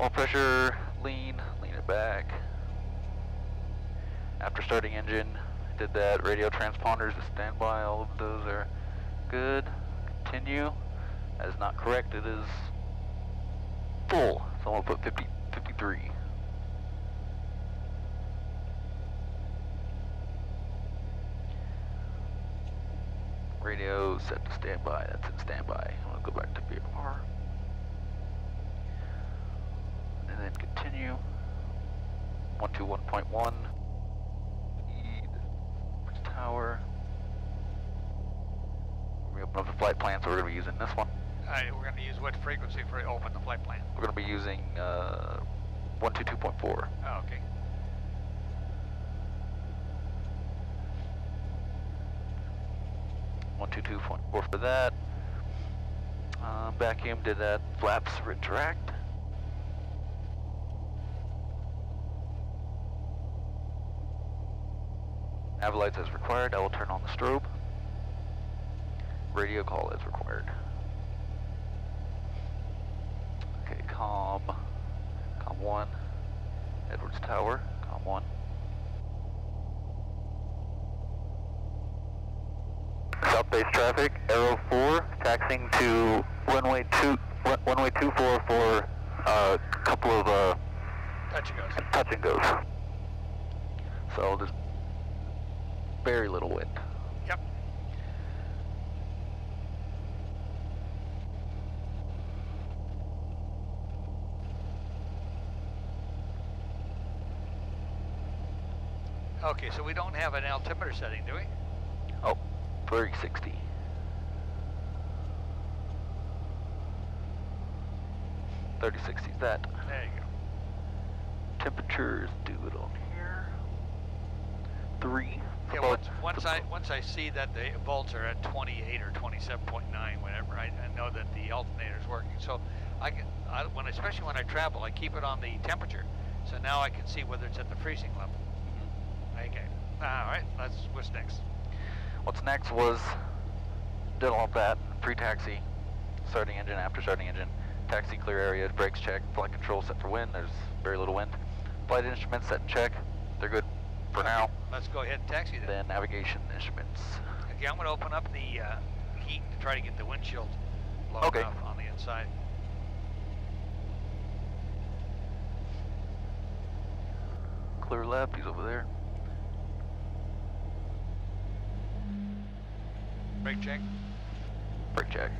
Oil pressure, lean, lean it back. After starting engine, did that. Radio transponders to standby, all of those are good. Continue. That is not correct, it is full. So I'm gonna put 50, 53. Radio set to standby, that's in standby. I'm gonna go back to VFR. And then continue. 121.1. Lead. Tower. We open up the flight plan, so we're gonna be using this one. Alright, we're gonna use what frequency for open the flight plan? We're gonna be using uh, 122.4. Oh, okay. One two two point four for that. Um, vacuum did that. Flaps retract. Nav lights as required. I will turn on the strobe. Radio call as required. Okay, com, com one. Edwards Tower, com one. South base traffic, Arrow 4, taxiing to runway 2, run- runway 24 for a couple of uh, Touch and goes. touch and goes. So there's very little wind. Yep. Okay, so we don't have an altimeter setting, do we? Oh, 3060. Thirty sixty is that. There you go. Temperatures do it on here. Three. Yeah, once, once I once I see that the volts are at 28 or 27.9, whatever, I, I know that the alternator is working. So I can, I, when especially when I travel, I keep it on the temperature. So now I can see whether it's at the freezing level. Mm-hmm. Okay. All right. Let's. What's next? What's next was did all that, pre-taxi, starting engine, after starting engine, taxi clear area, brakes check, flight control set for wind, there's very little wind. Flight instruments set in check, they're good for now. Let's go ahead and taxi then. Then navigation instruments. Okay, I'm going to open up the uh, heat to try to get the windshield low Okay. enough on the inside. Clear left, he's over there. Brake check. Brake check,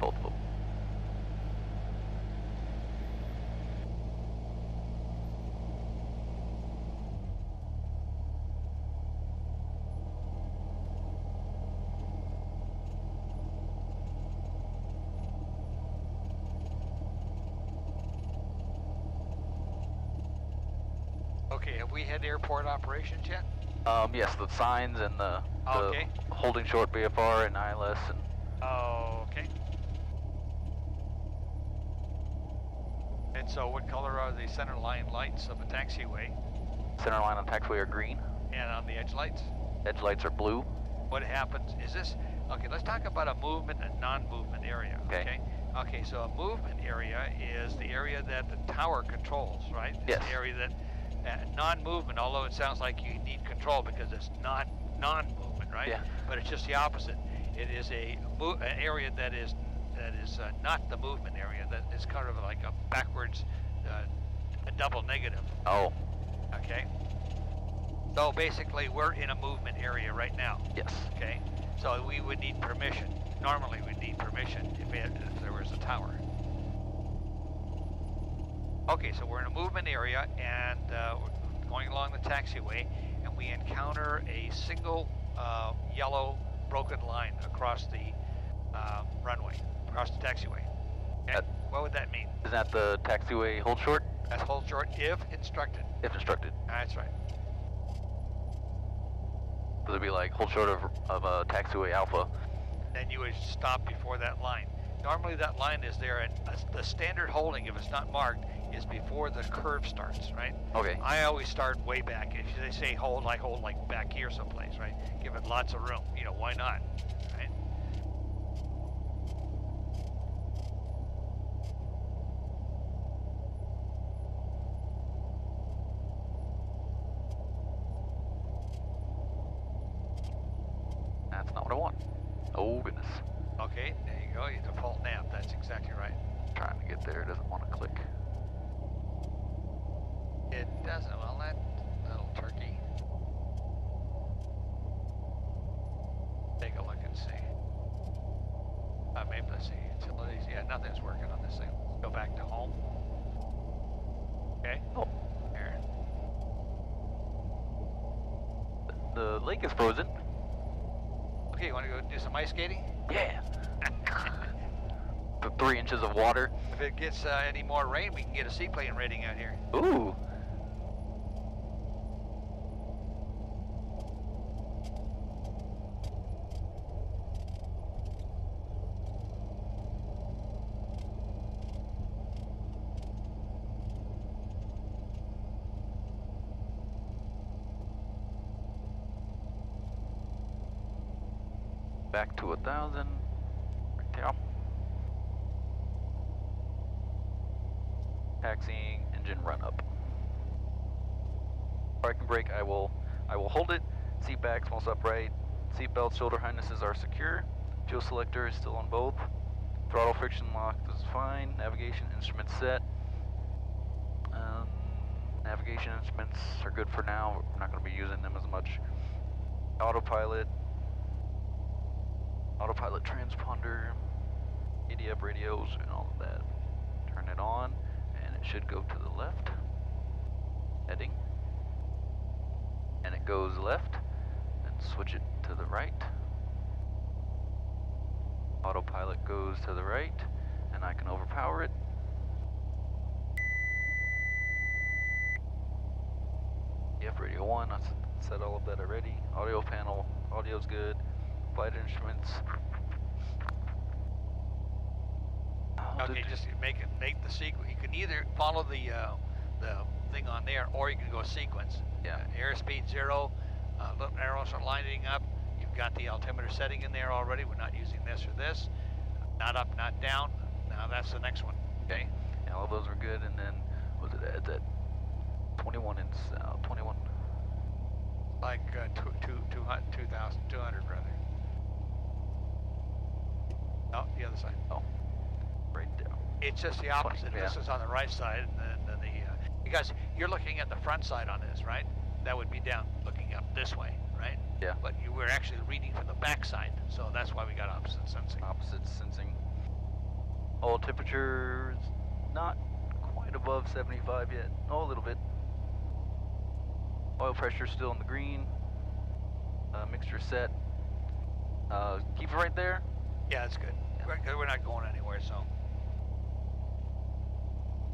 both of them. Okay, have we had yet? Um, yes, the signs and the, the holding short BFR and ILS and Oh Okay. And so what color are the center line lights of a taxiway center line on taxiway are green. and on the edge lights? Edge lights are blue. What happens, is this, okay, let's talk about a movement and non-movement area, Okay. okay? Okay, so a movement area is the area that the tower controls, right? It's Yes. the area that, uh, non-movement, although it sounds like you need control because it's not non-movement, right? Yeah. But it's just the opposite. It is a mo- an area that is that is uh, not the movement area. That is kind of like a backwards, uh, a double negative. Oh, Okay. So basically, we're in a movement area right now. yes. Okay. So we would need permission. Normally, we'd need permission if, it, if there was a tower. Okay, so we're in a movement area and uh, we're going along the taxiway, and we encounter a single uh, yellow broken line across the um, runway, across the taxiway. Okay? That- what would that mean? Isn't that the taxiway hold short, That's hold short if instructed. if instructed? That's right. So it'd be like hold short of, of uh, taxiway alpha. then you would stop before that line. Normally that line is there, and the standard holding, if it's not marked, is before the curve starts, right? Okay. I always start way back. If they say hold, I hold like back here someplace, right? Give it lots of room. You know, why not? Right? goodness. Okay, there you go. Your default nav. That's exactly right. Trying to get there, it doesn't want to click. It doesn't. Well, that little turkey. Take a look and see. Uh, maybe let's see. Utilities. Yeah, nothing's working on this thing. Go back to home. Okay. Oh, There. the lake is frozen. Okay, you want to go do some ice skating? Yeah. the three inches of water. If it gets uh, any more rain, we can get a seaplane rating out here. Ooh. Back to a thousand. Right there. Taxiing engine run up. Parking brake, I will I will hold it. Seat backs most upright. Belts, shoulder harnesses are secure. Fuel selector is still on both. Throttle friction lock is fine. Navigation instruments set. Um, navigation instruments are good for now. We're not going to be using them as much. Autopilot. Autopilot transponder. ADF radios and all of that. Turn it on and it should go to the left. Heading. And it goes left. Switch it to the right. Autopilot goes to the right, and I can overpower it. EF radio 1, I said all of that already. Audio panel, audio's good. Flight instruments. Okay, just make it make the sequence. You can either follow the uh, the thing on there, or you can go sequence. Yeah. Uh, airspeed zero. Uh, little arrows are lining up. You've got the altimeter setting in there already. We're not using this or this. Not up, not down. Now that's the next one. Okay. Yeah, all those were good, and then was it at that 21 in south, 21? Like uh, two, two, two hun- 2,000, 200 rather. Oh, the other side. Oh, right there. It's just the opposite. yeah. This is on the right side, and then, then the uh, because you're looking at the front side on this, right? That would be down, looking this way, right? Yeah. But you were actually reading from the backside, so that's why we got opposite sensing. Opposite sensing. Oil temperature is not quite above 75 yet. Oh, a little bit. Oil pressure still in the green. Uh, mixture set. Uh, keep it right there. Yeah, that's good. We're, 'cause we're not going anywhere, so.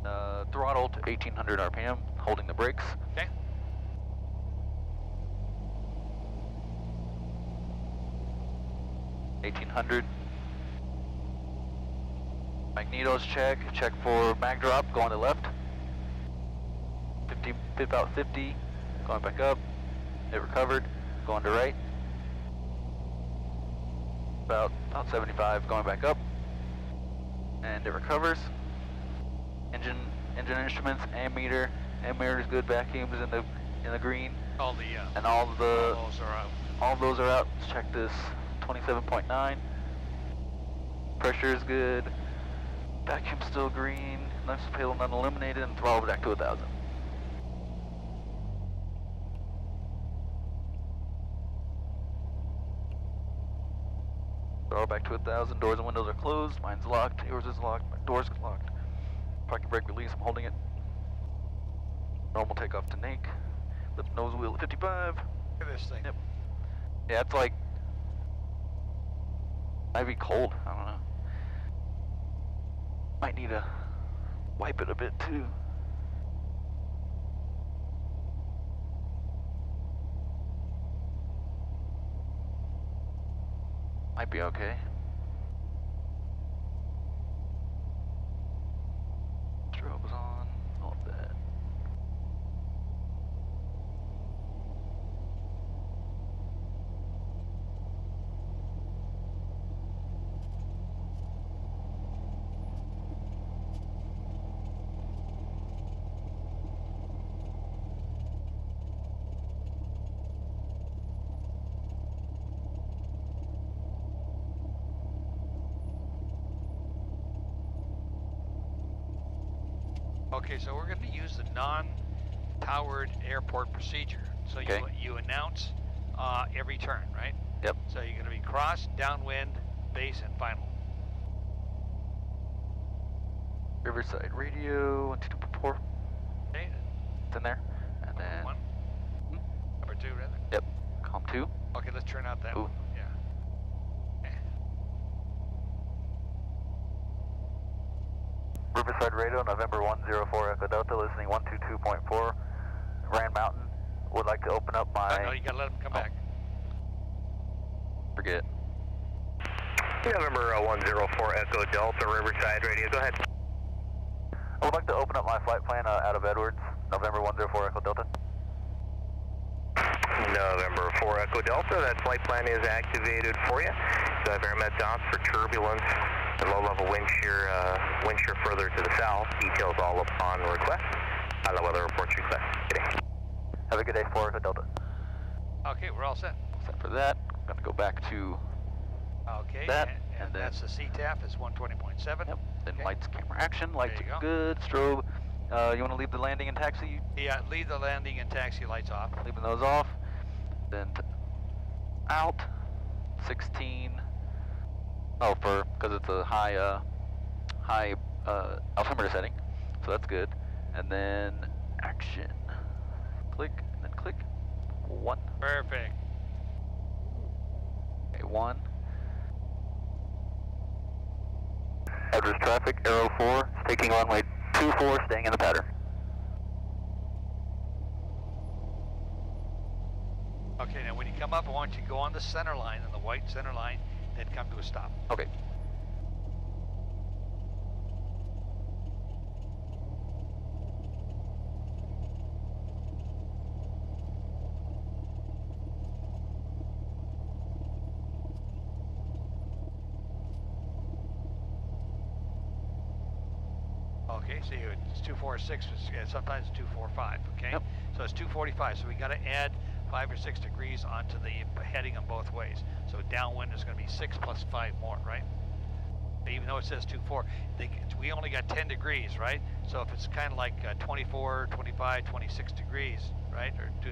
Uh, throttle to 1800 RPM, holding the brakes. Okay. Eighteen hundred. Magnetos check. Check for mag drop. Going to left. 50, about 50. Going back up. It recovered. Going to right. About about 75. Going back up. And it recovers. Engine engine instruments. Ammeter. Ammeter is good. Vacuums in the in the green. All the uh, And all the all those are out. all those are out. Let's check this. 27.9. Pressure is good. Vacuum still green. Nice payload not eliminated. And throttle back to 1,000. Throttle back to 1,000. Doors and windows are closed. Mine's locked. Yours is locked. My door's locked. Parking brake release. I'm holding it. Normal takeoff to Nake. Lift nose wheel at 55. Look at this thing. Yep. Yeah, it's like might be cold. I don't know. Might need to wipe it a bit too. Might be okay. Okay, so we're going to use the non-towered airport procedure. So Okay. you, you announce uh, every turn, right? Yep. So you're going to be cross, downwind, base, and final. Riverside radio, one, two, two, four. Okay, It's in there. And number then one. Hmm? Number two, rather. Yep, com two. Okay, let's turn out that Ooh. one. Yeah. Okay. Riverside radio, November 104 Echo Delta, listening 122.4. Rand Mountain. Would like to open up my. Uh, no, you got to let them come Oh. back. Forget. November uh, 104 Echo Delta Riverside Radio. Go ahead. I would like to open up my flight plan uh, out of Edwards, November 104 Echo Delta. November 4 Echo Delta. That flight plan is activated for you. So I've AIRMETs out for turbulence and low-level wind shear, uh, wind shear further to the south. Details all upon request. High level weather reports request. Good day. Have a good day, 4 Echo Delta. Okay, we're all set. Set for that. I'm going to go back to. Okay, That, and, and and then- that's the CTAF is 120.7. Yep. Then Okay. lights, camera, action. Lights There you are go. good. Strobe. Uh, you want to leave the landing and taxi? Yeah, leave the landing and taxi lights off. Leaving those off. Then out. 16. Oh, for because it's a high uh, high uh, altimeter setting, so that's good. And then action. Click and then click. One. Perfect. Okay, one. Edwards traffic, arrow four, taking runway two four, staying in the pattern. Okay, now when you come up, I want you to go on the center line, on the white center line, then come to a stop. Okay. Okay, so you, it's 246, uh, sometimes 245, okay? Yep. So it's 245, so we got to add five or six degrees onto the heading on both ways. So downwind is going to be six plus five more, right? Even though it says 24, they, we only got 10 degrees, right? So if it's kind of like uh, 24, 25, 26 degrees, right? Or do,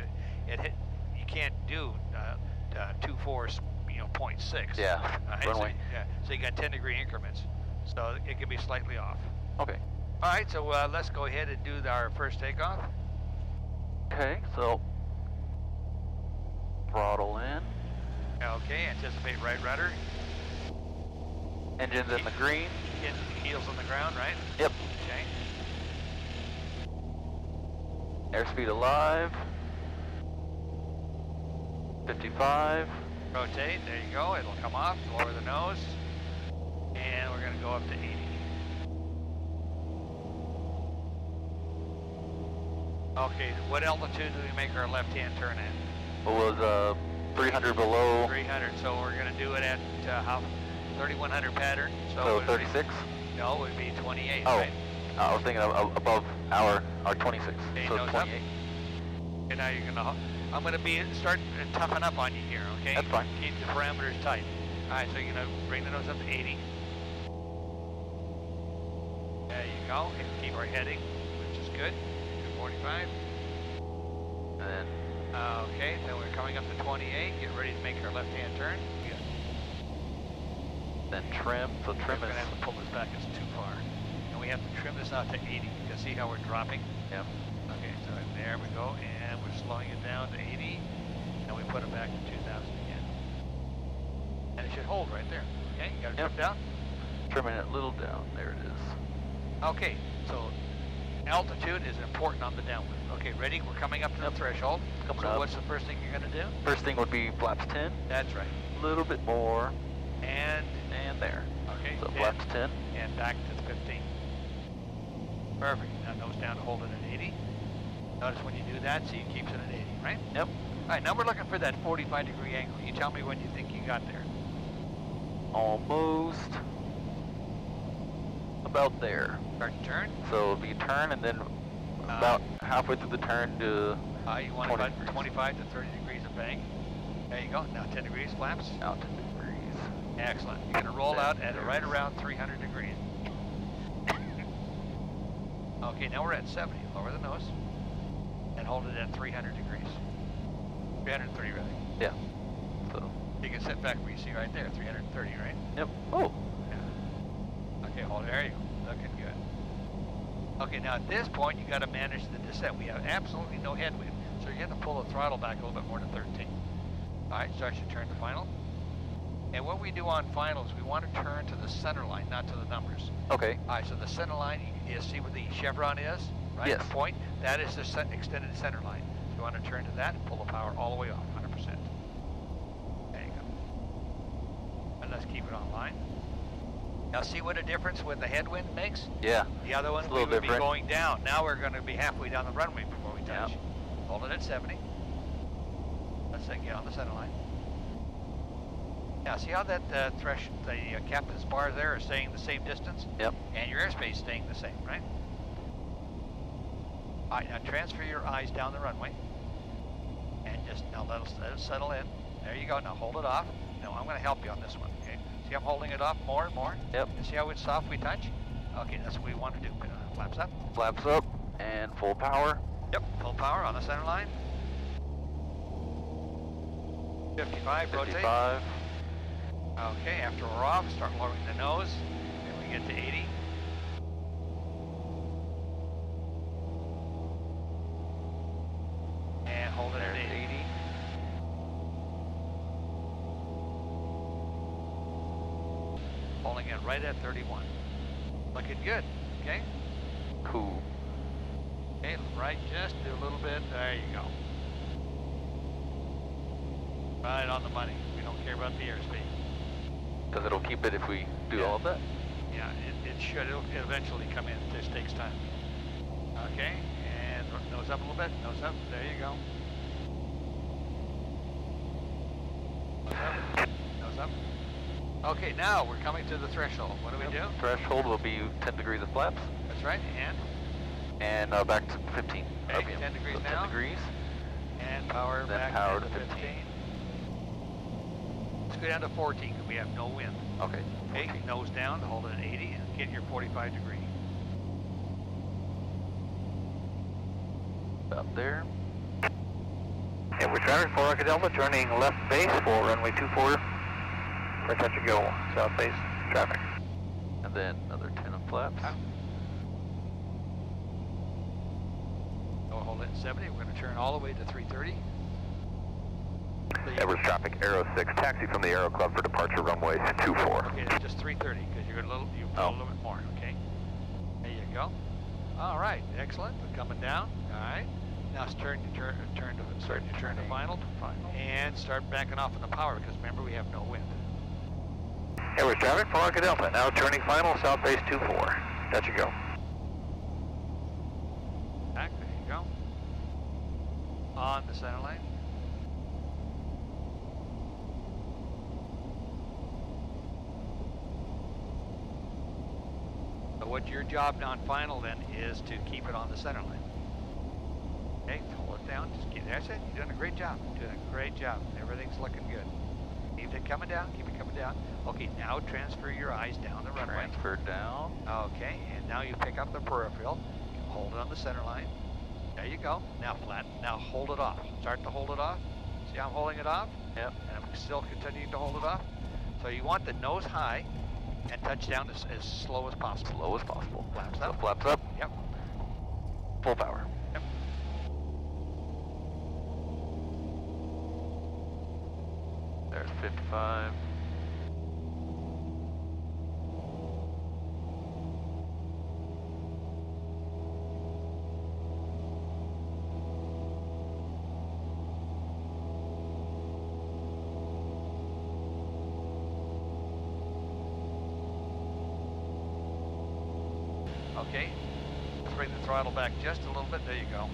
it hit, you can't do uh, uh, 24, you know, 0.6. Yeah, Right? So, yeah, so you got 10 degree increments. So it can be slightly off. Okay. All right, so uh, let's go ahead and do our first takeoff. Okay, so throttle in. Okay, anticipate right rudder. Engines in the green. Hit heels on the ground, right? Yep. Okay. Airspeed alive. 55. Rotate. There you go. It'll come off. Lower the nose. And we're going to go up to 80. Okay, what altitude do we make our left-hand turn at? Was uh 300 below? 300. So we're going to do it at uh, how 3100 pattern. So, So it would be- 36. no, it would be 28, Oh, right? I was thinking of, of above our our 26. Okay, so nose up. 28. And now you're gonna, I'm gonna be, start to toughen up on you here, okay? That's fine. Keep the parameters tight. All right, so you're gonna bring the nose up to 80. There you go, and keep our heading, which is good, 245. And then Uh, okay, then we're coming up to 28, get ready to make our left-hand turn. Yeah. then trim. So trim We're trim gonna is have to pull this back, it's too far. And we have to trim this out to 80, you can see how we're dropping? yeah. Okay, so there we go, and we're slowing it down to 80, and we put it back to 2,000 again. And it should hold right there. Okay, you got it Yep. trimmed down? Trimming it a little down. There it is. Okay, so altitude is important on the downwind. Okay, ready? We're coming up to Yep. the threshold. Coming so up. what's the first thing you're gonna do? First thing would be flaps 10. That's right. A little bit more. And, And there. okay, So 10, flaps 10. and back to the 15. Perfect. Now nose down to hold it at 80. Notice when you do that, see it keeps it at 80, right? Yep. All right, now we're looking for that 45 degree angle. You tell me when you think you got there. Almost. About there. Start to turn. So it'll be turn and then uh, about halfway through the turn to Uh, you want 20 about 25 to 30 degrees of bank. There you go. Now 10 degrees flaps. out 10 degrees. Excellent. You're going to roll out at right around 300 degrees. Okay, now we're at 70. Lower the nose and hold it at 300 degrees. 330 really. Yeah. So. You can sit back where you see right there, 330, right? Yep. Oh. Yeah. Okay, hold it. There you go. Okay, now at this point, you got to manage the descent. We have absolutely no headwind, so you're going to pull the throttle back a little bit more to 13. All right, start your turn to final. And what we do on finals, we want to turn to the center line, not to the numbers. Okay. All right, so the center line, you see where the chevron is, right? Yes. The point, that is the extended center line. So you want to turn to that and pull the power all the way off, 100%. There you go. And let's keep it online. Now see what a difference with the headwind makes? Yeah. The other one, we would be going down. Now we're going to be halfway down the runway before we touch. Yep. Hold it at 70. Let's get on the center line. Now see how that uh, thresh, the uh, captain's bar there is are staying the same distance? Yep. And your airspace staying the same, right? All right, now transfer your eyes down the runway. And just, now let it, let it settle in. There you go, now hold it off. No, I'm gonna help you on this one? See I'm holding it off more and more? Yep. And see how it's soft we touch? Okay, that's what we want to do. Uh, flaps up. Flaps up and full power. Yep, full power on the center line. 55, rotate. 55. Okay, after we're off, start lowering the nose. And we get to 80. And hold it at There's 80. 80. Holding it right at 31. Looking good, okay? Cool. Okay, right, just do a little bit. There you go. Right on the money. We don't care about the airspeed. Because it'll keep it if we do Yeah. all of that. Yeah, it, it should. It'll eventually come in. This takes time. Okay, and nose up a little bit. Nose up. There you go. Nose up. Nose up. Okay, now we're coming to the threshold. What do we do? Threshold will be 10 degrees of flaps. That's right. And And uh, back to 15. Okay, RPM. 10 degrees So 10 now. degrees. and power Then back power to 15. 15. Let's go down to 14 because we have no wind. Okay. Okay, nose down, to hold it at 80, and get your 45 degree. About there. And we're traffic for Delta, turning left base for runway 24. For touch and go, south base traffic. And then another 10 of flaps. Out. So hold it at 70. We're going to turn all the way to 330. Edwards traffic, Aero 6, taxi from the Aero Club for departure runway 24. Okay, that's just 330 because you're a little, you Oh. a little bit more. Okay, there you go. All right, excellent. We're coming down. All right. Now it's turn to turn, turn to start to turn to final, Final. and start backing off on the power because remember we have no wind. Edwards traffic for Echo Delta, now turning final, south base 24. Touch and go. Back, there you go. On the center line. So what your job on final then is to keep it on the center line. Okay, pull it down, just keep, that's it, you're doing a great job, doing a great job. Everything's looking good. Keep it coming down, keep it coming down. Okay, now transfer your eyes down the runway. Transfer down. Okay, and now you pick up the peripheral, hold it on the center line. There you go. Now flat. Now hold it off. Start to hold it off. See how I'm holding it off? Yep. And I'm still continuing to hold it off. So you want the nose high and touch down as, as slow as possible. Slow as possible. Flaps So up. flaps up. Yep. Full power. Yep. There's 55. Okay. Let's bring the throttle back just a little bit. There you go.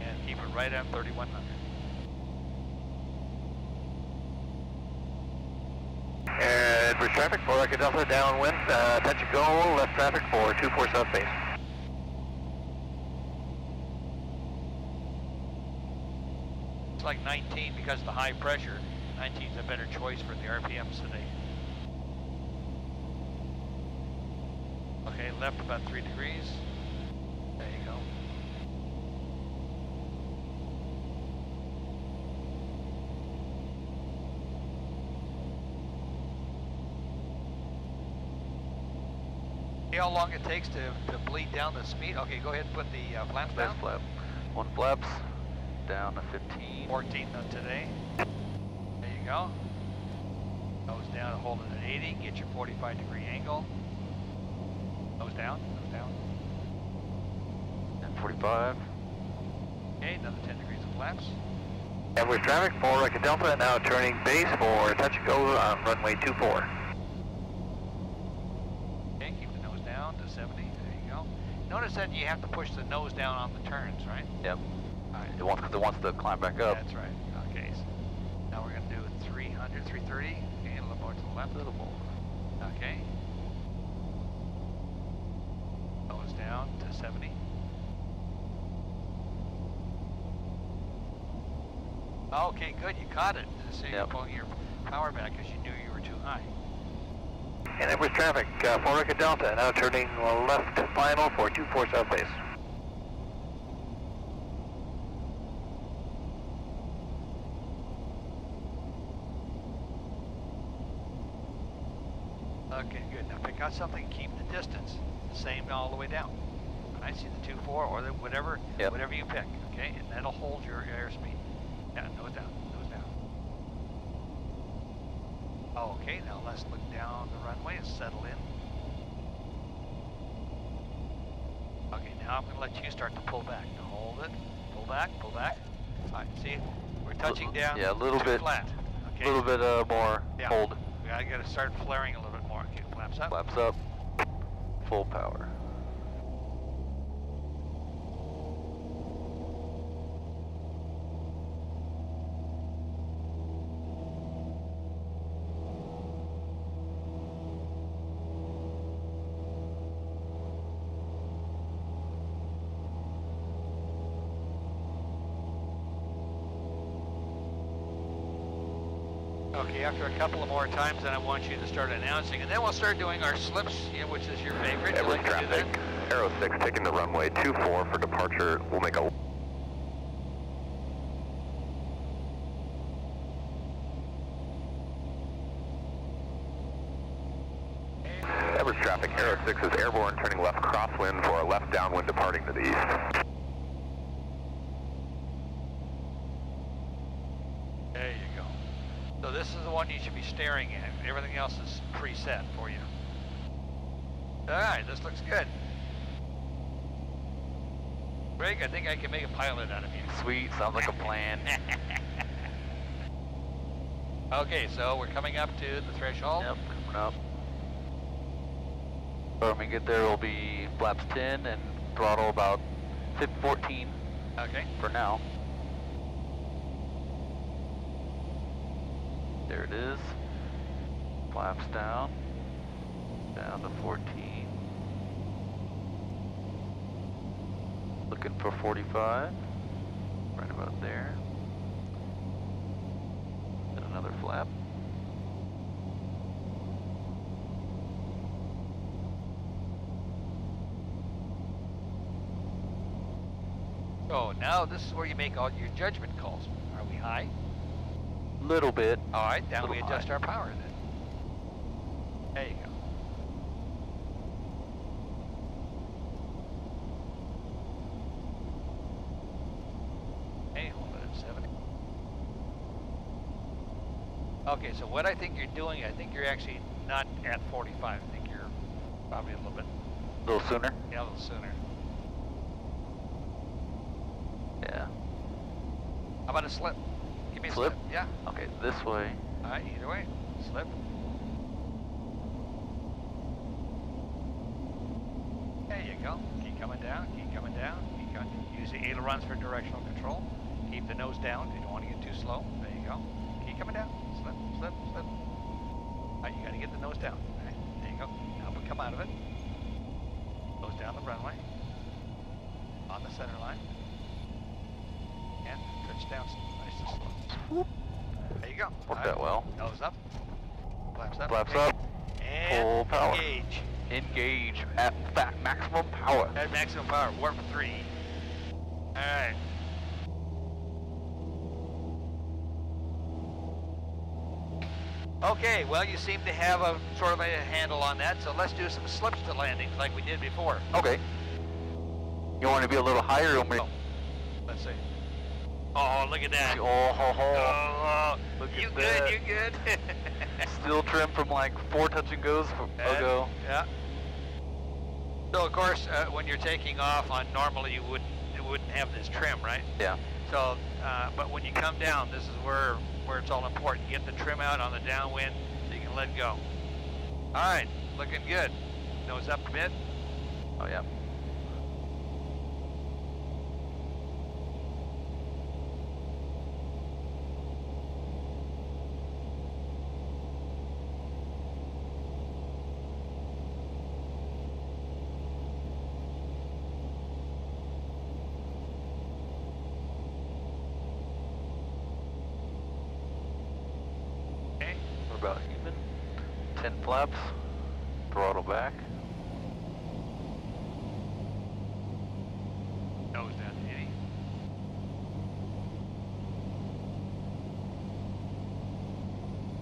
And keep it right at 3100. Edwards traffic for Echo Delta, downwind, uh, touch and go, left traffic for 24 south base. It's like 19 because of the high pressure. 19 is a better choice for the RPMs today. Okay, left about three degrees. There you go. See how long it takes to, to bleed down the speed? Okay, go ahead and put the uh, flaps Nice down. flap. One flaps, down to 15. 14 on today. There you go. Nose down, hold it at 80, get your 45 degree angle. Nose down, nose down. And 45. Okay, another 10 degrees of flaps. Edwards traffic for Echo Delta, now turning base for touch and go on runway 24. Okay, keep the nose down to 70, there you go. Notice that you have to push the nose down on the turns, right? Yep. All right. It wants, it wants to climb back up. That's right. Okay, so now we're gonna do 300, 330. Okay, a little more to the left. A little more. Okay. Nose down to 70. Okay, good. You caught it. So you're Yep. pulling your power back because you knew you were too high. And Edwards traffic uh, for Echo Delta, now turning left final for 24 south base. Okay, good. Now pick out something. Keep the distance the same all the way down. I see the two four or the whatever, Yep. whatever you pick. Okay, and that'll hold your airspeed. Yeah, nose down, nose down. Okay, now let's look down the runway and settle in. Okay, now I'm going to let you start to pull back. Now hold it, pull back, pull back. All right, see, we're touching down. yeah, a little bit- flat. Okay, A little bit uh, more Yeah. hold. we gotta, gotta start flaring a little bit more. Okay, flaps up. Flaps up. Full power. Okay, after a couple of more times, then I want you to start announcing, and then we'll start doing our slips, you know, which is your favorite. You Edwards like traffic, Aero 6 taking the runway 24 for departure. We'll make a Edwards traffic, Aero 6 is airborne, turning left crosswind for a left downwind departing to the east. There you go. So this is the one you should be staring at. Everything else is preset for you. All right, this looks good. Greg, I think I can make a pilot out of you. Sweet, sounds like a plan. okay, so we're coming up to the threshold. Yep, coming up. When we get there, it'll be flaps 10 and throttle about 14 Okay. for now. There it is. Flaps down. Down to 14. Looking for 45. Right about there. And another flap. So now this is where you make all your judgment calls. Are we high? Little bit. All right, down we adjust high. our power then. There you go. Okay, hold it at 70. Okay, so what I think you're doing, I think you're actually not at 45. I think you're probably a little bit, A little sooner. yeah, a little sooner. Yeah. How about a slip? Give me a Slip? slip. Yeah. Okay, this way. All right, either way, slip. for directional control. Keep the nose down if you don't want to get too slow. There you go. Keep coming down. Slip, slip, slip. All right, you got to get the nose down. All right, there you go. Now we come out of it. Nose down the runway. On the center line. And touch down nice and slow. There you go. Worked right. that well. Nose up. Flaps up. Flaps up. And Full power. Engage. Engage at maximum power. At maximum power. Warp 3. Alright. Okay, well you seem to have a sort of a handle on that, so let's do some slips to landings like we did before. Okay. You want to be a little higher or oh. Let's see. Oh, look at that. Oh, ho, ho. oh, oh. Look you at good, that. you good. Still trim from like four touch and goes ago. Yeah. So of course, uh, when you're taking off on normally you wouldn't wouldn't have this trim, right? Yeah. So, uh, but when you come down, this is where where it's all important. Get the trim out on the downwind so you can let go. All right, looking good. Nose up a bit. Oh yeah. Okay. We're about even. Ten flaps. Throttle back. Nose down to 80.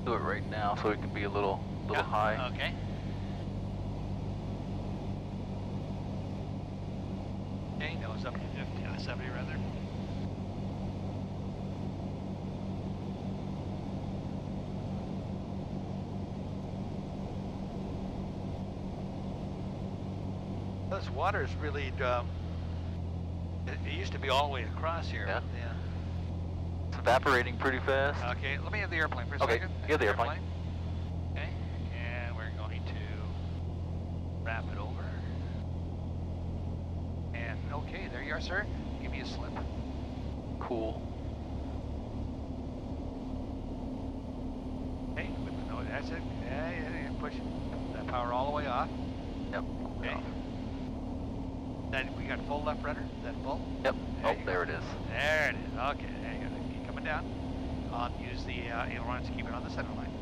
Do it right now so it can be a little little Yeah, high. Okay, nose up to 50, uh, 70 rather. This water is really, um, it, it used to be all the way across here. Yeah. Yeah. It's evaporating pretty fast. Okay, let me have the airplane for a Okay, second. you have the airplane. Okay, and we're going to wrap it over. And okay, there you are, sir. Give me a slip. Cool. Okay, with the nose, that's it. Yeah, yeah, yeah, push that power all the way off. Yep. Okay. Then we got full left rudder. Is that full? Yep. There Oh, you there go. it is. There it is. Okay, there you go. Keep coming down. Um, use the uh, ailerons to keep it on the center line.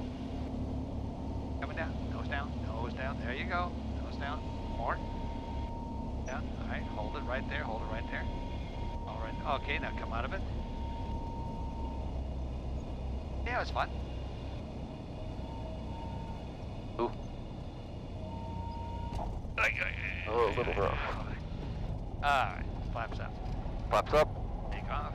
Coming down. Nose down. Nose down. There you go. Nose down. More. Down. All right. Hold it right there. Hold it right there. All right. Okay. Now come out of it. Yeah, it's fun. Ooh. Oh, a little rough. All right. Flaps up. Flaps up. Take off.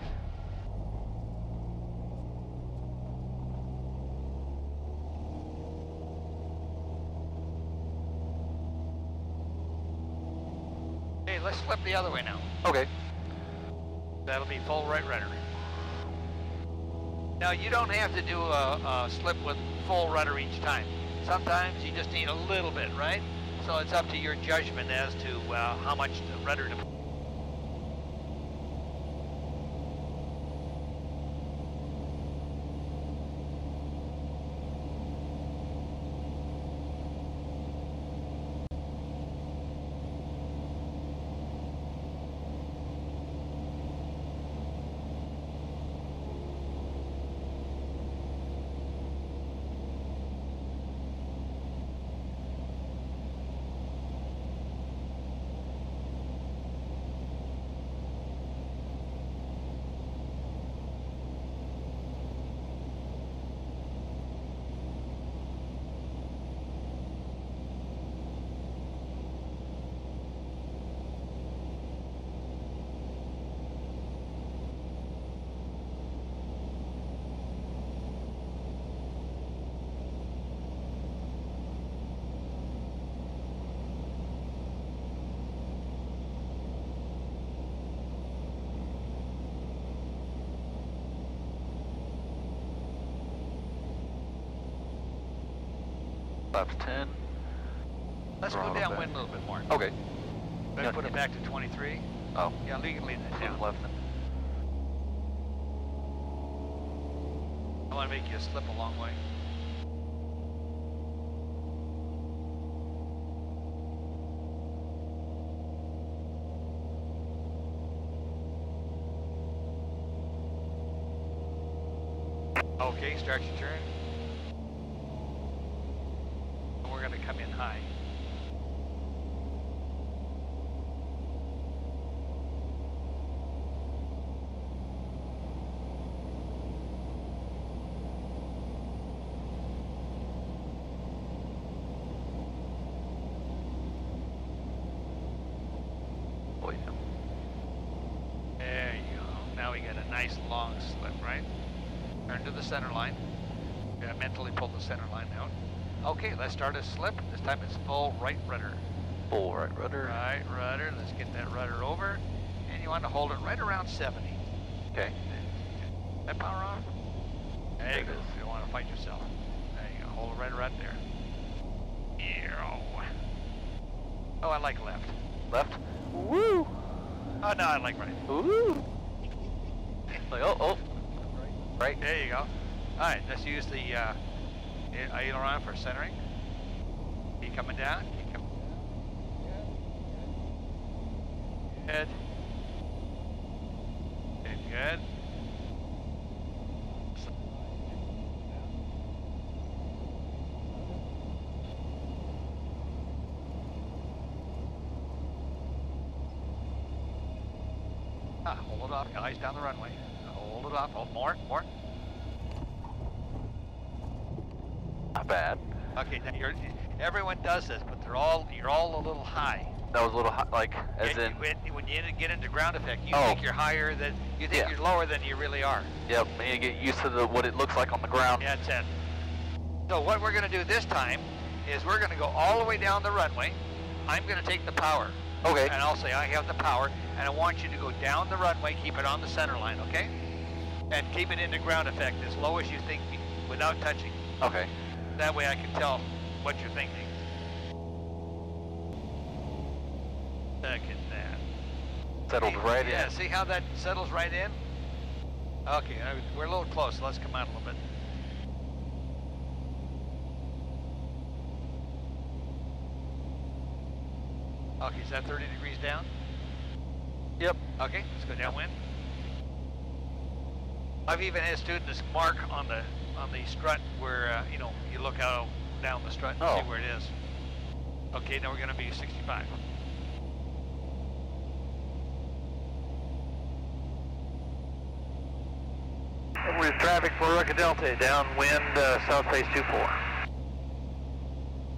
Okay, let's flip the other way now. Okay. That'll be full right rudder. Now you don't have to do a, a slip with full rudder each time. Sometimes you just need a little bit, right? So it's up to your judgment as to uh, how much the rudder to Flaps 10. Let's go downwind a little bit more. Okay. Better Yeah, put it back to 23. Oh. Yeah, legally that Flip down. left then. I want to make you slip a long way. Okay, start your turn. And We're going to come in high. Nice long slip, right? Turn to the center line. Yeah, mentally pull the center line out. Okay, let's start a slip. This time it's full right rudder. Full right rudder. Right rudder. Let's get that rudder over. And you want to hold it right around 70. Okay. That power off? There you go. You don't want to fight yourself. There you go. Hold it right right there. Yeah. Oh, I like left. Left. Woo! Oh, no, I like right. Woo! Like, oh, oh. Right. There you go. All right, let's use the uh, aileron for centering. Keep coming down. Keep coming down. Good. Good, good. Ah, hold it off, guys, down the runway. It off. Hold more, more. Not bad. Okay, now you're, everyone does this, but they're all you're all a little high. That was a little high, like, as Yeah, in, you- when, when you get into ground effect, you Oh. think you're higher than you think Yeah. you're lower than you really are. yep, and you get used to the what it looks like on the ground. Yeah, that's it. So what we're going to do this time is we're going to go all the way down the runway. I'm going to take the power, Okay. and I'll say I have the power, and I want you to go down the runway, keep it on the center line, okay? And keep it into ground effect as low as you think without touching. Okay. That way I can tell what you're thinking. Look at that. Settled See- right yeah, in. Yeah, see how that settles right in? Okay, we're a little close. Let's come out a little bit. Okay, is that 30 degrees down? Yep. Okay, let's go downwind. I've even had students mark on the on the strut where uh, you know you look out down the strut and Oh. see where it is. Okay, now we're going to be 65. With traffic for Rocket Delta, downwind, uh, south base 24.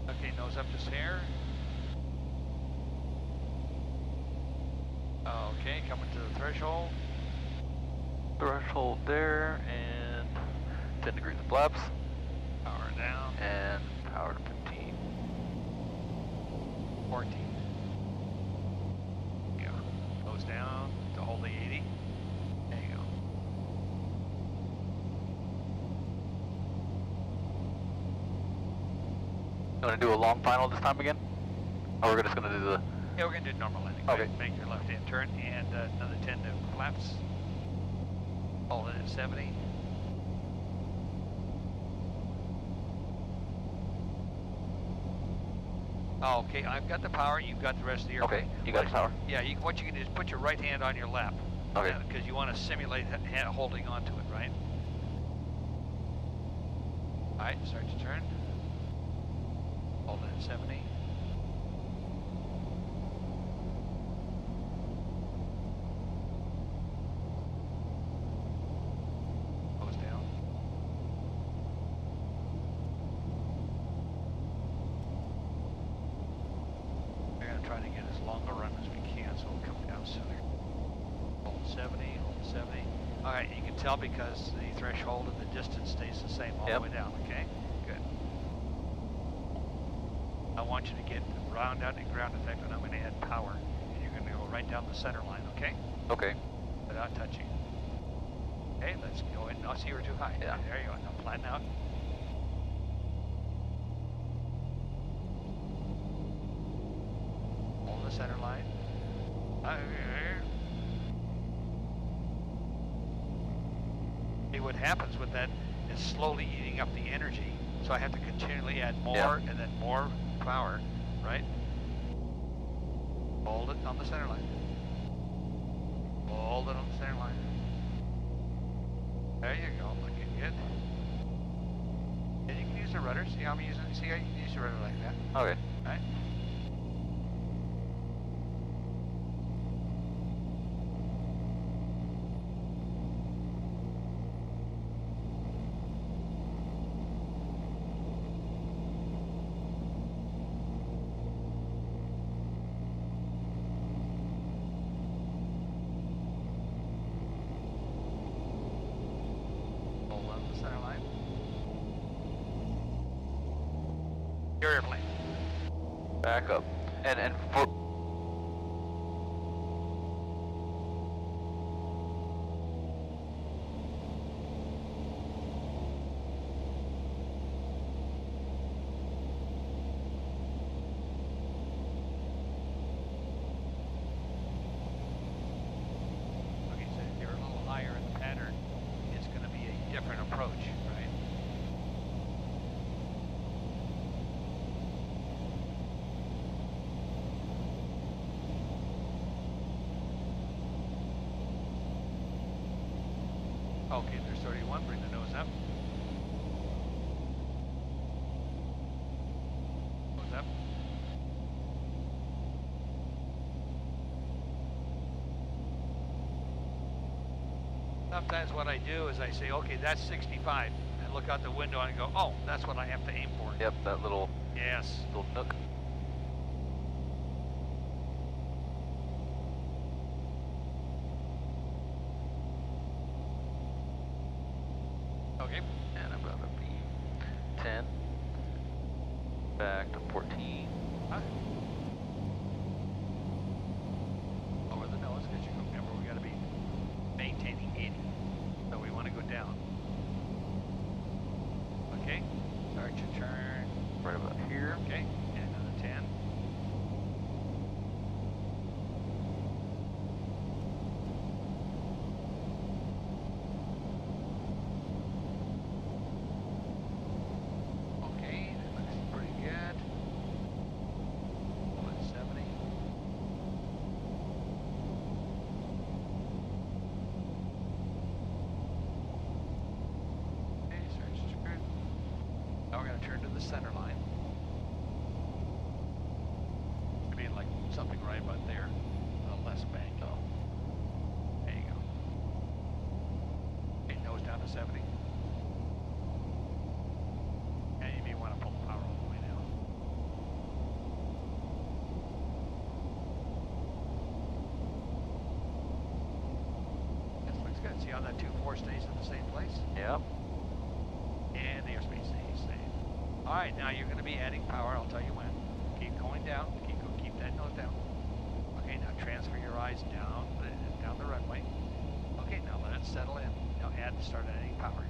Okay, nose up to here. Okay, coming to the threshold. Threshold there, and 10 degrees of flaps, Power down. and power to 15. 14. Yeah. Goes down to hold the 80. There you go. You want to do a long final this time again? Or we're just going to do the... Yeah, we're going to do normal landing. Okay. Make your left hand turn and uh, another 10 to flaps. Hold it at 70. Oh, okay, I've got the power, you've got the rest of the airplane. Okay, you got What- the power. Yeah, you, what you can do is put your right hand on your lap. Okay. Because you want to simulate ha- ha- holding onto it, right? All right, start to turn. Hold it at 70. Goes down. We're going to try to get as long a run as we can so it'll come down sooner. Hold 70, hold 70. All right, you can tell because the threshold and the distance stays the same all Yep. the way down, okay? Good. I want you to get round out the ground effect and I'm going to add power. And you're going to go right down the center line, okay? Okay. Without touching. Okay, let's go in. No, see, you're too high. Yeah. There you go. Now flatten out. Hold the center line. Uh, See, what happens with that is slowly eating up the energy. So I have to continually add more Yeah. and then more power, right? Hold it on the center line. Hold it on the center line. There you go, looking good. And you can use the rudder. See how I'm using See how you can use the rudder like that, Okay. right? Back up. And, and for, Okay, so if you're a little higher in the pattern, it's going to be a different approach, right? Okay, there's 31, bring the nose up. Nose up. Sometimes what I do is I say, okay, that's 65, and look out the window and go, oh, that's what I have to aim for. yep, that little, Yes. little nook. Okay. And I'm gonna be 10. Back to 14. Huh? Lower the nose, because you remember we got to be maintaining 80. So we want to go down. Okay. Start your turn. Right about here. Okay. And another 10. Okay, that looks pretty good. Pull it 70. Okay, search is good. Now we're gonna turn to the center line. Should be like something right about there, a little less bank. Oh. There you go. Okay, nose down to 70. And you may want to pull the power all the way down. This how that 2-4 stays in the same place? Yep. And the airspace stays same. All right, now you're going to be adding power. I'll tell you when. Keep going down. Keep go, keep that nose down. Okay, now transfer your eyes down the down the runway. Okay, now let it settle in. Now add start adding power.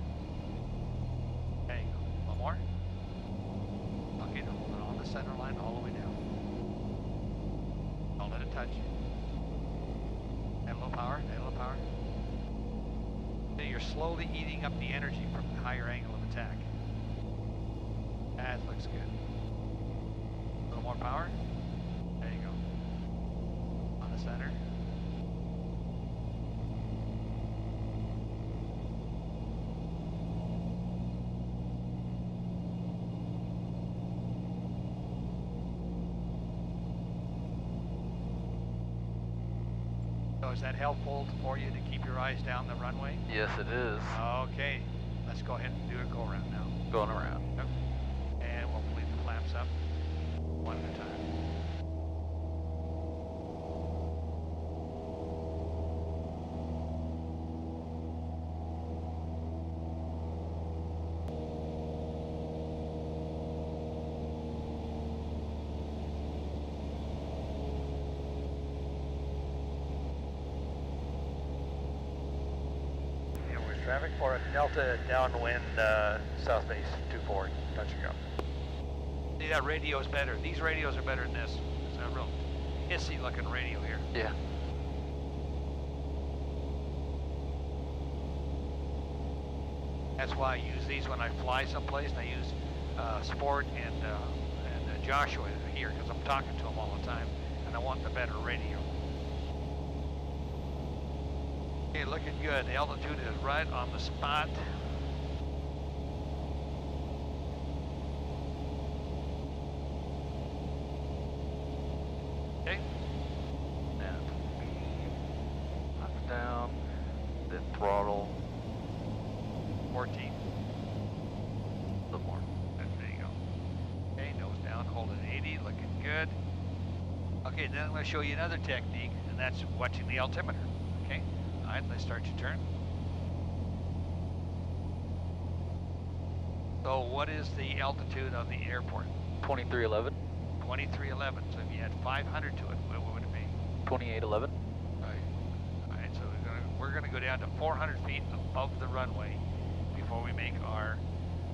There you go. One more. Okay, now hold it on the center line all the way down. Don't let it touch. Add a little power. Add a little power. Okay, you're slowly eating up the energy from the higher angle of attack. That looks good. A little more power. There you go. On the center. So is that helpful for you to keep your eyes down the runway? Yes, it is. Okay, let's go ahead and do a go around now. Going around. Yep. And we'll leave the flaps up one at a time. Edwards traffic for a Delta downwind uh, south base 24, touch and go. See, that radio is better. These radios are better than this. It's a real hissy looking radio here. Yeah. That's why I use these when I fly someplace, and I use uh, Sport and, uh, and uh, Joshua here because I'm talking to them all the time, and I want the better radio. Okay, looking good. The altitude is right on the spot. Okay. Knock down, then throttle 14. a little more. There you go. Okay, nose down, hold it 80, looking good. Okay, then I'm going to show you another technique, and that's watching the altimeter. Okay, all right, let's start your turn. So what is the altitude of the airport? 2311, 2311. So if you add 500 to it, what would it be? 2811. Right. All right, so we're gonna, we're gonna go down to 400 feet above the runway before we make our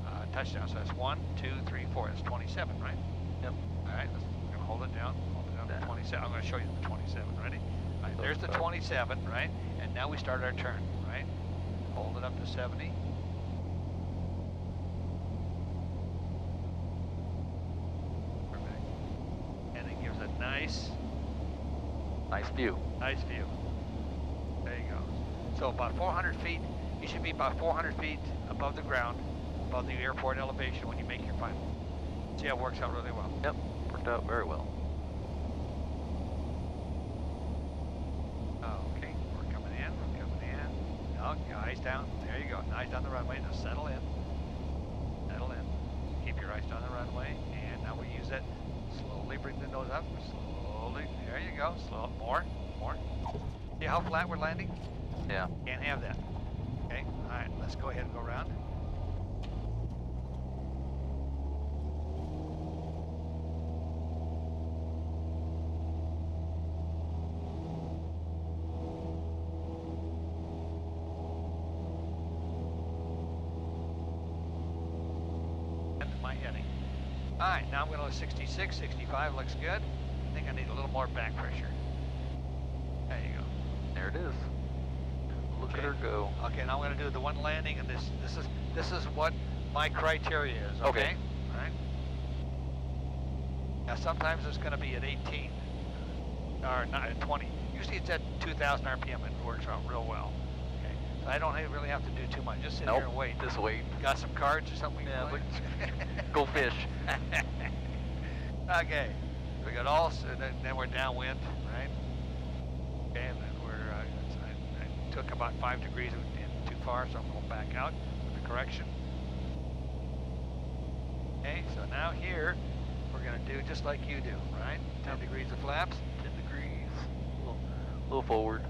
uh, touchdown. So that's one, two, three, four. That's 27, right? Yep. All right, let's, we're gonna hold it down. Hold it down to Down. 27. I'm gonna show you the 27. Ready? All right, So there's the 27, right? And now we start our turn, right? Hold it up to 70. Perfect. And it gives a nice Nice view. Nice view. There you go. So about 400 feet, you should be about 400 feet above the ground, above the airport elevation when you make your final. See how it works out really well. Yep, worked out very well. Okay, we're coming in, we're coming in. No, your eyes down. There you go. Eyes down the runway. Now settle in. Settle in. Keep your eyes down the runway. And now we use it. Slowly bring the nose up. Slowly. There you go. Slow. More. More. See how flat we're landing? Yeah. Can't have that. Okay, all right, let's go ahead and go around. And my heading. All right, now I'm going to 66, 65 looks good. I think I need a little more back pressure. There you go. There it is. Look Okay. at her go. Okay, now I'm going to do the one landing, and this this is this is what my criteria is. Okay. Okay. All right. Now sometimes it's going to be at 18 or not at 20. Usually it's at 2,000 RPM. And it works out real well. Okay. So I don't really have to do too much. Just sit Nope. here and wait. Just wait. Got some cards or something? Yeah? Go fish. okay. We got all, s- then, then we're downwind, right? Okay, and then we're, uh, it's- I, I took about five degrees in too far, so I'm going back out with the correction. Okay, so now here, we're going to do just like you do, right? 10 degrees of flaps. 10 degrees. A little, a little forward.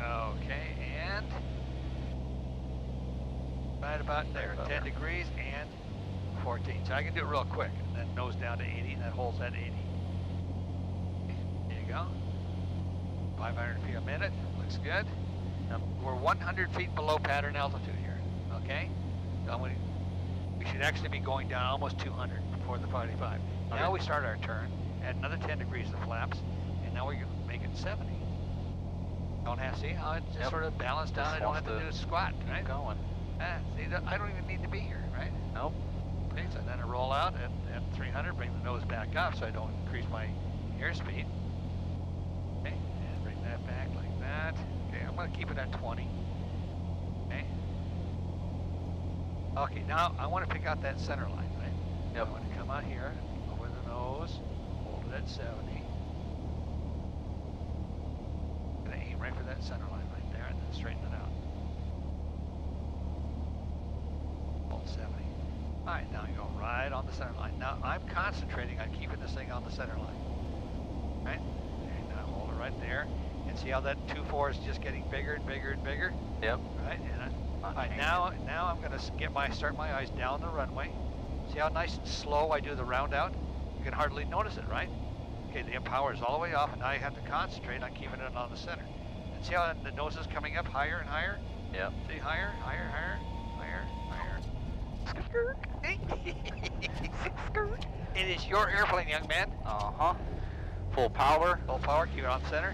Okay, and right about there, about 10 there. degrees and 14. So I can do it real quick. And then nose down to 80, and that holds at 80. There you go. 500 feet a minute, looks good. Yep. We're 100 feet below pattern altitude here, okay? So gonna, we should actually be going down almost 200 before the 45. Now we start our turn, add another 10 degrees of flaps, and now we're it 70. Don't have, see how it just Yep. sort of balanced out? I don't have to do a squat, Keep right? going. Ah, see, that- I don't even need to be here, right? Nope. Okay, so then I roll out at, at 300, bring the nose back up so I don't increase my airspeed. Okay, and bring that back like that. Okay, I'm gonna keep it at 20. Okay. Okay, now I wanna pick out that center line, right? Yep. I wanna come out here, over the nose, hold it at 70. Gonna aim right for that center line right there and then straighten it out. Hold 70. All right, now you go right on the center line. Now I'm concentrating on keeping this thing on the center line. Right? And now hold it right there. How that 2-4 is just getting bigger and bigger and bigger? Yep. Right? And I, Not all right, now, now I'm gonna get my, start my eyes down the runway. See how nice and slow I do the round out? You can hardly notice it, right? Okay, the power is all the way off, and now I have to concentrate on keeping it on the center. And see how the nose is coming up higher and higher? Yep. See, higher, higher, higher, higher, higher. it is your airplane, young man. Uh-huh. Full power. Full power, keep it on center.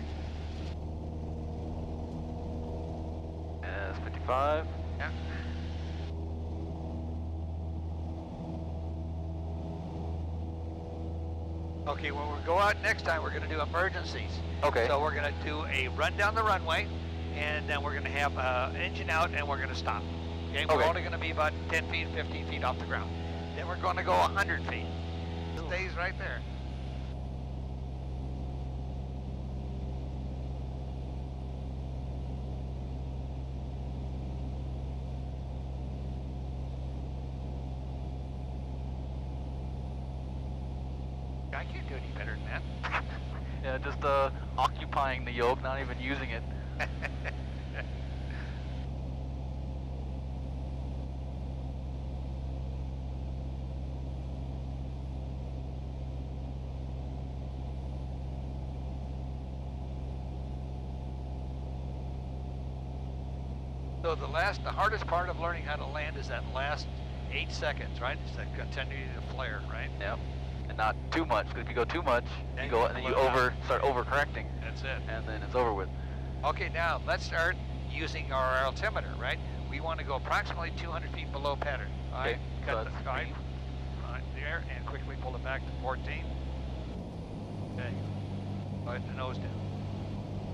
55. Yeah. Okay, when we go out next time, we're going to do emergencies. Okay. So we're going to do a run down the runway, and then we're going to have uh, engine out, and we're going to stop. Okay, we're Okay. only going to be about 10 feet, 15 feet off the ground. Then we're going to go 100 feet. Stays right there. even using it. So the last, the hardest part of learning how to land is that last eight seconds, right? It's that continuing to flare, right? Yep. Not too much, because if you go too much, Then you go and then you over start overcorrecting, That's it. and then it's over with. Okay, now let's start using our altimeter, right? We want to go approximately 200 feet below pattern. All right, Okay, cut so the all right, there, and quickly pull it back to 14. Okay, put the nose down.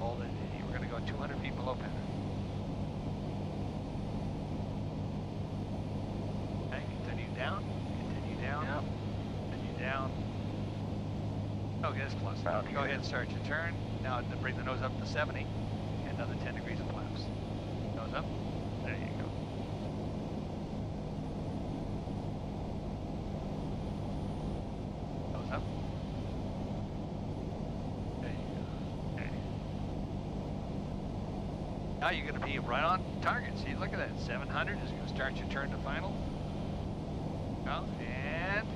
Hold it. We're going to go 200 feet below pattern. Okay, continue down, continue down, Yep. continue down. That's close. Go here. ahead and start your turn. Now to bring the nose up to 70, and another 10 degrees of flaps. Nose up. There you go. Nose up. There you go. Okay. Now you're going to be right on target. See, look at that. 700 is going to start your turn to final. Go, and...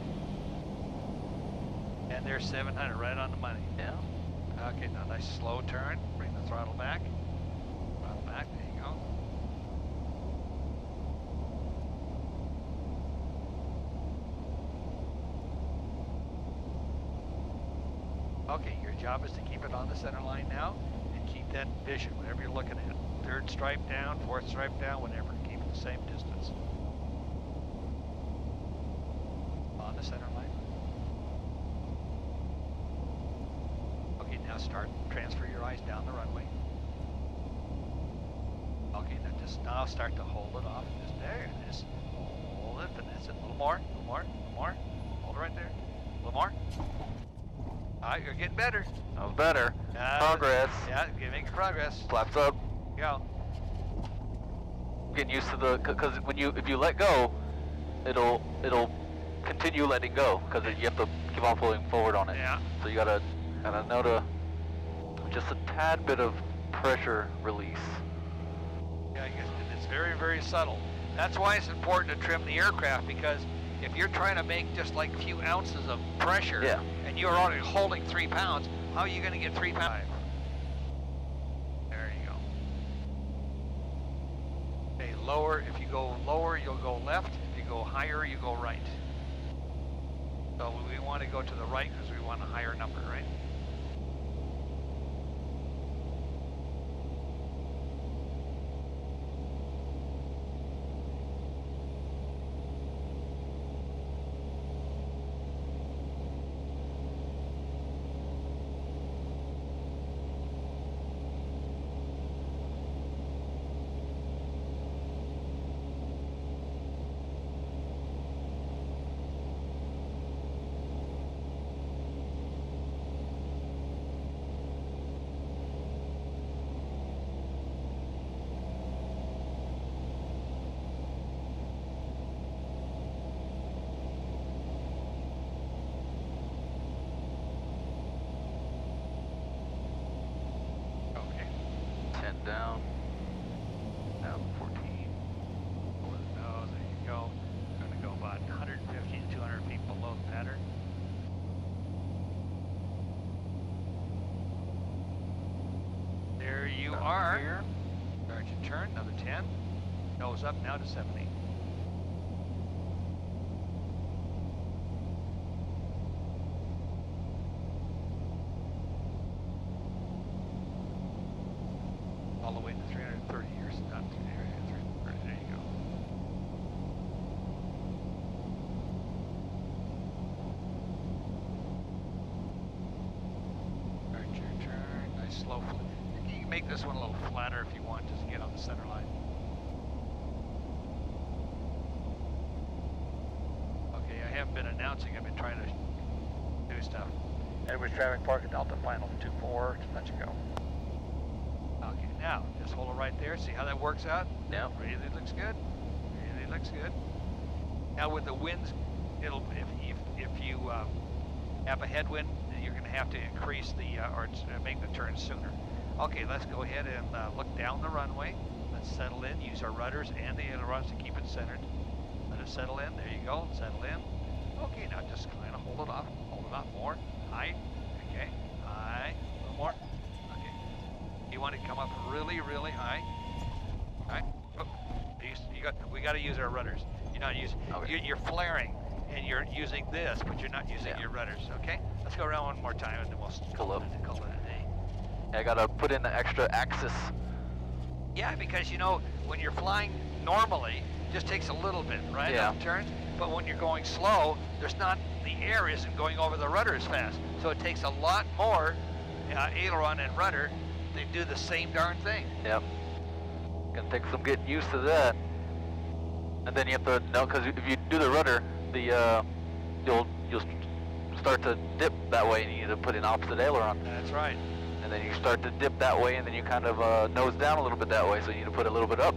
And there's 700, right on the money. Yeah. Okay, now nice slow turn. Bring the throttle back. Throttle back, there you go. Okay, your job is to keep it on the center line now and keep that vision, whatever you're looking at. Third stripe down, fourth stripe down, whatever. Keep it the same distance. On the center line. Okay, now start, transfer your eyes down the runway. Okay, now just now start to hold it off. Just there, just hold it, finesse it. A little more, a little more, a little more. Hold it right there. A little more. All right, you're getting better. Was better. Yeah, Progress. Yeah, you're making progress. Flaps up. Go. Getting used to the, because when you, if you let go, it'll, it'll continue letting go, because you have to keep on pulling forward on it. Yeah. So you gotta, gotta know to, just a tad bit of pressure release. Yeah, I guess it's very, very subtle. That's why it's important to trim the aircraft because if you're trying to make just like a few ounces of pressure Yeah. and you're already holding three pounds, how are you going to get three pounds? There you go. Okay, lower. If you go lower, you'll go left. If you go higher, you go right. So we want to go to the right because we want a higher number, right? Okay. 10 down. Down 14. Pull it nose, there you go. Going to go about 150 to 200 feet below the pattern. There you here. Start turn, another 10. Nose up now to 70. All the way to 330 years, not 330, there you go. Start your turn, nice slow. fl- You can make this one a little flatter if you want, just to get on the center line. Okay, I haven't been announcing, I've been trying to do stuff. Edwards traffic park at Delta Final 2-4, to let you go. Okay, now, just hold it right there, see how that works out? Yep. Really looks good, really looks good. Now with the winds, it'll, if, if, if you um, have a headwind, you're gonna have to increase the, uh, or uh, make the turn sooner. Okay, let's go ahead and uh, look down the runway. Let's settle in, use our rudders and the ailerons to keep it centered. Let it settle in, there you go, settle in. Okay, now just kind of hold it off, hold it off more, high, okay, high, a little more, okay. You want to come up really, really high. All right, oh, You got we got to use our rudders. You're not using. Okay. You're, you're flaring, and you're using this, but you're not using Yeah. your rudders. Okay. Let's go around one more time, and then we'll Cool up. Call it a day. I gotta put in the extra axis. Yeah, because you know when you're flying normally, it just takes a little bit, right? Yeah. Turns. But when you're going slow, there's not the air isn't going over the rudder as fast, so it takes a lot more uh, aileron and rudder to do the same darn thing. Yep. Gonna take some getting used to that. And then you have to know, because if you do the rudder, the uh, you'll you'll start to dip that way, and you need to put in opposite aileron. That's right. And then you start to dip that way, and then you kind of uh, nose down a little bit that way, so you need to put a little bit up.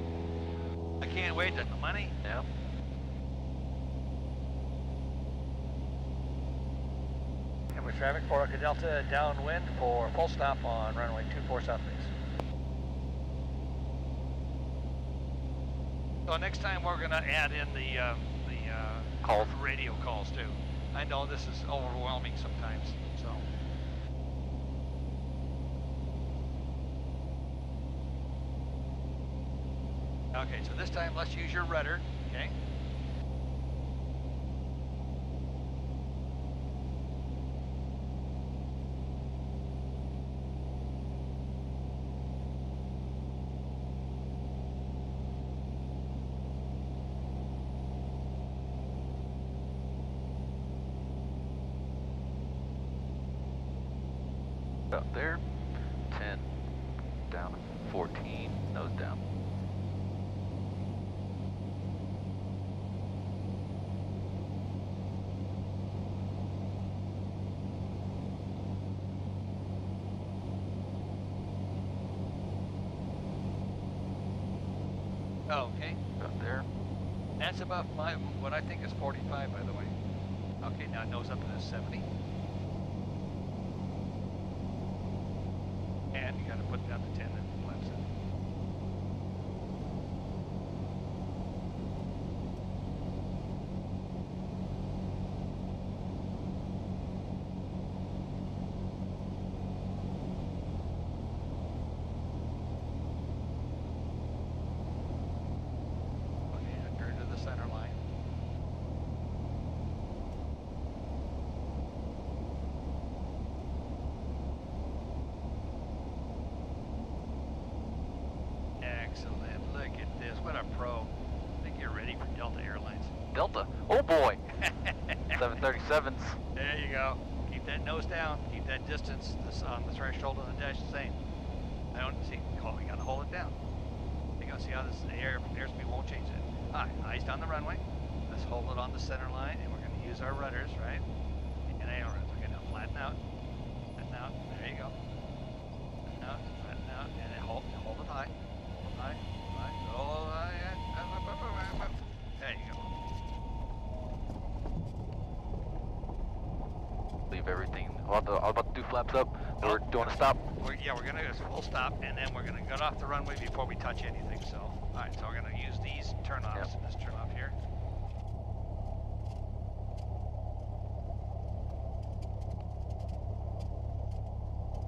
I can't wait. The money. Yeah. And with traffic for Echo Delta downwind for full stop on runway 24 south base. So next time we're gonna add in the uh, the uh, Calls. radio calls too. I know this is overwhelming sometimes, so. Okay, so this time let's use your rudder, okay? About there. 10. Down. 14. Nose down. Oh, okay. About there. That's about my, what I think is 45, by the way. Okay, now it nose up to the 70. And you gotta put down to 10 and flaps it. Okay, anchor into the center line. Excellent. Look at this. What a pro. I think you're ready for Delta Airlines. Delta. Oh boy. 737s. There you go. Keep that nose down. Keep that distance this- on uh, the threshold of the dash the same. I don't see. Oh, you gotta hold it down. You gotta see how this air airspeed won't change it. All right, eyes down the runway. Let's hold it on the center line, and we're gonna use our rudders, right? And ailerons. Okay, now flatten out. Flatten out. There you go. Flatten out. Flatten out, and then hold hold it high. Hold high. High. Hold high. There you go. Leave everything. I'm about, to, I'm about to do flaps up. Then we're doing a stop. We're, yeah, we're gonna do a full stop, and then we're gonna get off the runway before we touch anything. So, all right, so we're gonna use these turn-offs. Let's turn off here.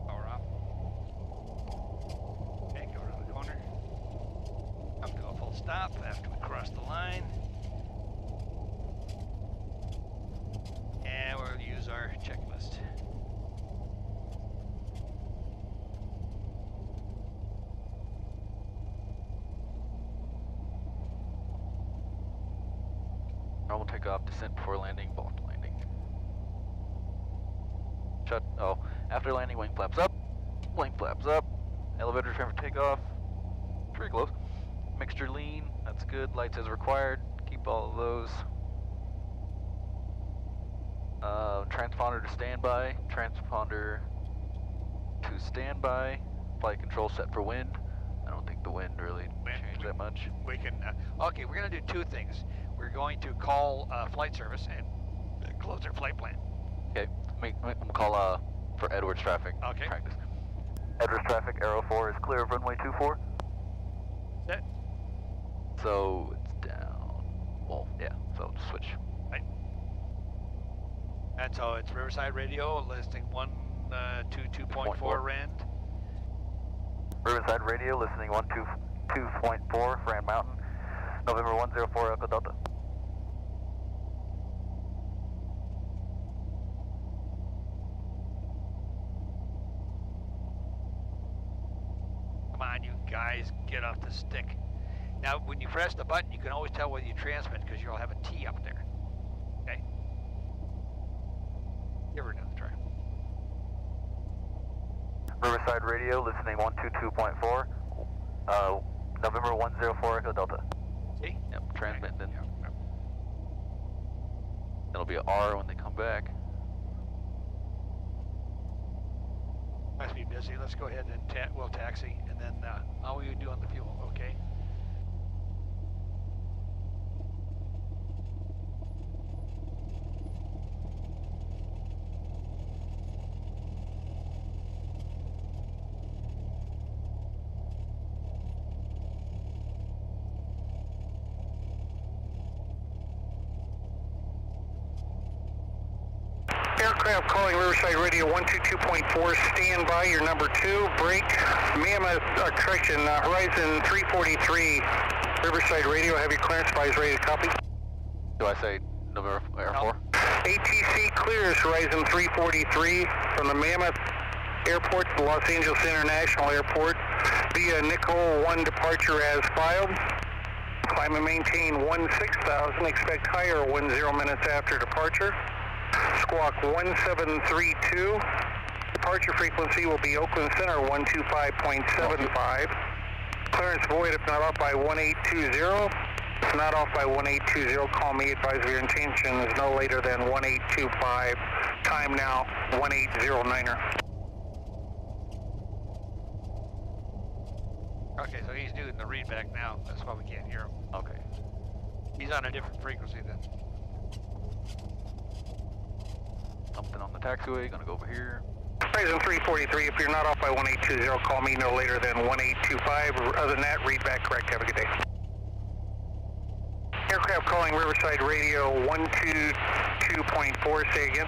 Power off. Okay, go around the corner. Come to a full stop after we cross the line. And we'll use our checklist. Normal takeoff, descent before landing, blocked landing. Shut. Oh, after landing, wing flaps up. Wing flaps up. Elevator trim for takeoff. Pretty close. Mixture lean. That's good. Lights as required. Keep all of those. Uh, transponder to standby. Transponder to standby. Flight control set for wind. I don't think the wind really Wind, changed we- that much. we can, uh, okay, we're gonna do two things. We're going to call uh, flight service and uh, close their flight plan. Okay, make, make, I'm call uh for Edwards traffic. Okay. Practice. Edwards traffic, Arrow 4 is clear of runway 24. Set. So it's down. Well, yeah. So switch. Right. And so it's Riverside Radio listing one uh, two two point four 2.4. rand. Riverside Radio listening 122.4 Rand Mountain. November 104 Echo Delta. Come on, you guys, get off the stick. Now, when you press the button, you can always tell whether you transmit because you'll have a T up there. Okay? Her another try. Riverside Radio, listening 122.4. Uh, November 104 Echo Delta. See? Yep, transmit then. Yep, yep. It'll be a R when they come back. Must be busy. Let's go ahead and ta- we'll taxi, and then uh, how will you do on the fuel? Okay. Aircraft calling Riverside Radio 122.4, by, your number two, break, Mammoth, uh, correction, uh, Horizon 343, Riverside Radio, have your clearance advised, ready to copy. Do I say November Air No. 4? ATC clears Horizon 343 from the Mammoth Airport to the Los Angeles International Airport via Nicole 1 departure as filed. Climb and maintain 16,000, expect higher 10 minutes after departure. Squawk 1732. Departure frequency will be Oakland Center 125.75. Clearance void if not off by 1820. If not off by 1820, call me. Advise of your intentions no later than 1825. Time now 1809er. Okay, so he's doing the readback now. That's why we can't hear him. Okay. He's on a different frequency then. Something on the taxiway, gonna go over here. Horizon 343, if you're not off by 1820, call me no later than 1825. Other than that, read back correct. Have a good day. Aircraft calling Riverside Radio 122.4, say again.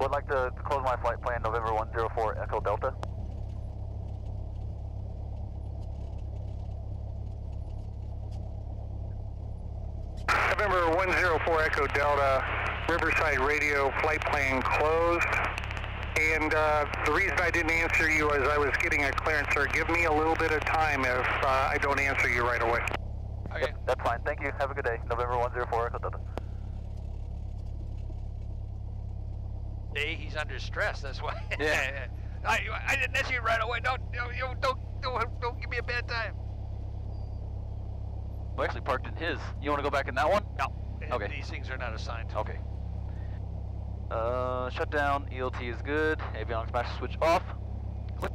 Would like to, to close my flight plan November 104 Echo Delta. November 104 Echo Delta, Riverside Radio flight plan closed. And uh, the reason I didn't answer you is I was getting a clearance, sir. Give me a little bit of time if uh, I don't answer you right away. Okay. That's fine. Thank you. Have a good day. November 104 Echo Delta. See, he's under stress. That's why. Yeah. I, I didn't answer you right away. Don't, don't, don't, don't, don't, don't give me a bad time. We actually parked in his. You want to go back in that one? No. Okay. These things are not assigned. Okay. Uh, shut down. ELT is good. Avionics master switch off. Click.